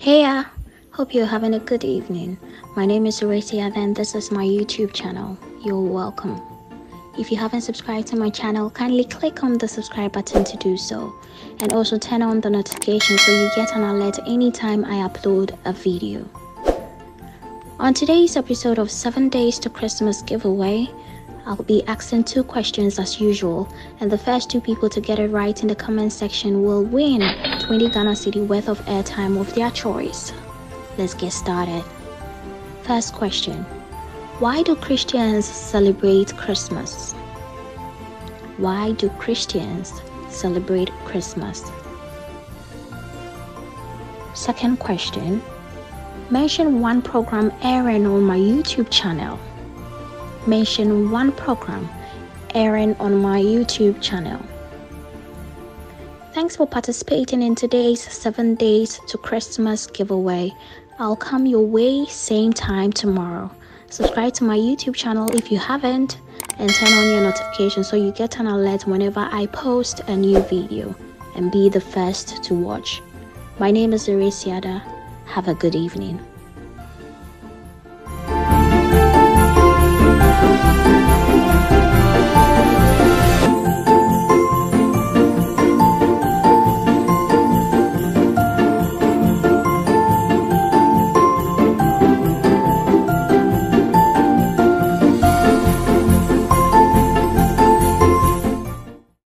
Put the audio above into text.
Hey, uh, hope you're having a good evening. My name is Ewura Esi, and this is my YouTube channel. You're welcome. If you haven't subscribed to my channel, kindly click on the subscribe button to do so. And also turn on the notification so you get an alert anytime I upload a video. On today's episode of 7 Days to Christmas giveaway, I'll be asking two questions as usual, and the first two people to get it right in the comment section will win 20 Ghana cedi worth of airtime of their choice. Let's get started. First question Why do Christians celebrate Christmas? Why do Christians celebrate Christmas? Second question Mention one program airing on my YouTube channel mention one program airing on my YouTube channel. Thanks for participating in today's 7 Days to Christmas giveaway. I'll come your way same time tomorrow. Subscribe to my YouTube channel if you haven't and turn on your notifications so you get an alert whenever I post a new video and be the first to watch. My name is Ewura Esi Adda. Have a good evening.